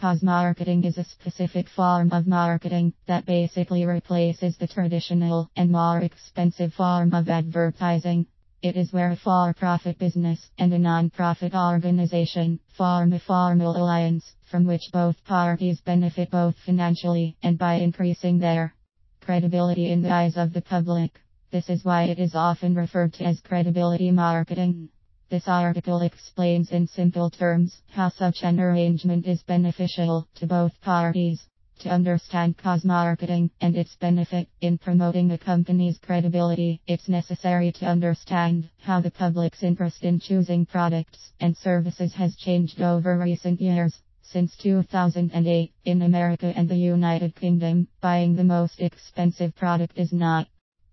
Cause marketing is a specific form of marketing that basically replaces the traditional and more expensive form of advertising. It is where a for profit business and a non profit organization form a formal alliance from which both parties benefit both financially and by increasing their credibility in the eyes of the public. This is why it is often referred to as credibility marketing. This article explains in simple terms how such an arrangement is beneficial to both parties. To understand cause marketing and its benefit in promoting a company's credibility, it's necessary to understand how the public's interest in choosing products and services has changed over recent years. Since 2008, in America and the United Kingdom, buying the most expensive product is not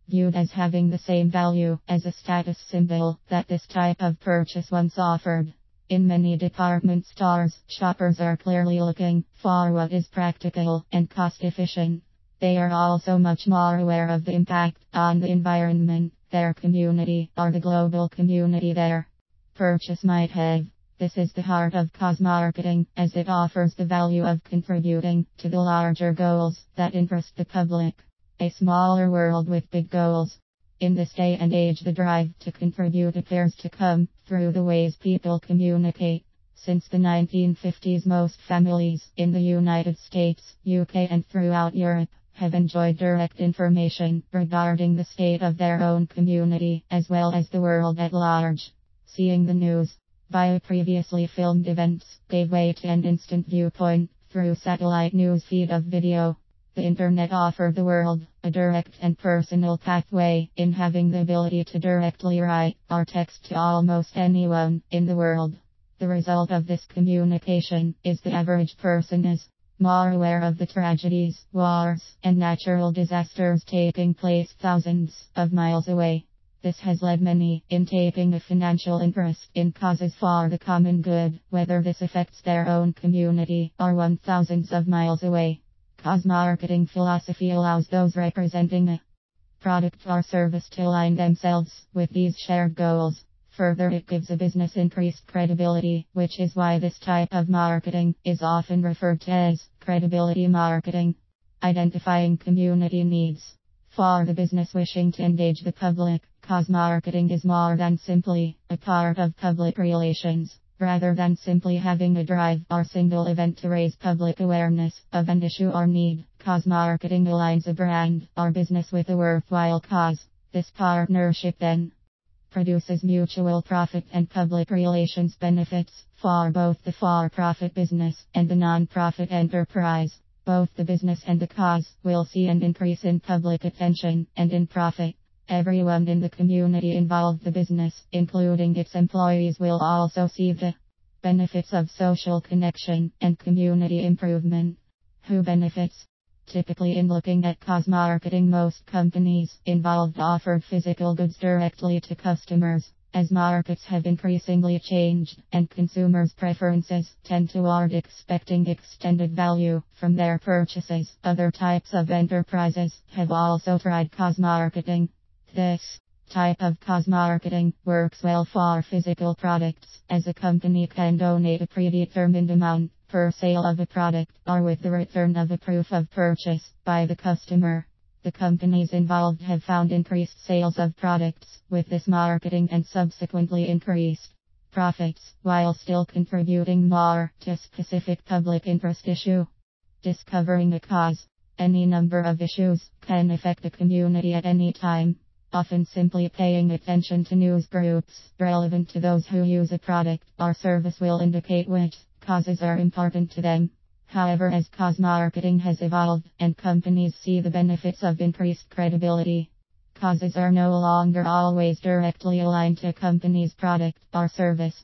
viewed as having the same value as a status symbol that this type of purchase once offered. In many department stores, shoppers are clearly looking for what is practical and cost efficient. They are also much more aware of the impact on the environment, their community, or the global community their purchase might have. This is the heart of cause marketing, as it offers the value of contributing to the larger goals that interest the public. A smaller world with big goals. In this day and age, the drive to contribute appears to come through the ways people communicate. Since the 1950s, most families in the United States, UK, and throughout Europe have enjoyed direct information regarding the state of their own community as well as the world at large. Seeing the news via previously filmed events gave way to an instant viewpoint through satellite news feed of video. The internet offered the world a direct and personal pathway in having the ability to directly write or text to almost anyone in the world. The result of this communication is the average person is more aware of the tragedies, wars, and natural disasters taking place thousands of miles away. This has led many in taking a financial interest in causes for the common good, whether this affects their own community or one thousands of miles away. Cause marketing philosophy allows those representing a product or service to align themselves with these shared goals. Further, it gives a business increased credibility, which is why this type of marketing is often referred to as credibility marketing. Identifying community needs. For the business wishing to engage the public, cause marketing is more than simply a part of public relations rather than simply having a drive or single event to raise public awareness of an issue or need. Cause marketing aligns a brand or business with a worthwhile cause. This partnership then produces mutual profit and public relations benefits for both the for profit business and the non profit enterprise. Both the business and the cause will see an increase in public attention and in profit. Everyone in the community involved the business, including its employees, will also see the benefits of social connection and community improvement. Who benefits? Typically, in looking at cause marketing, most companies involved offer physical goods directly to customers. As markets have increasingly changed and consumers' preferences tend toward expecting extended value from their purchases, other types of enterprises have also tried cause marketing. This type of cause marketing works well for physical products, as a company can donate a predetermined amount per sale of a product or with the return of a proof of purchase by the customer. The companies involved have found increased sales of products with this marketing and subsequently increased profits while still contributing more to specific public interest issue. Discovering a cause. Any number of issues can affect a community at any time often simply paying attention to news groups relevant to those who use a product or service will indicate which causes are important to them. However, as cause marketing has evolved and companies see the benefits of increased credibility, causes are no longer always directly aligned to a company's product or service.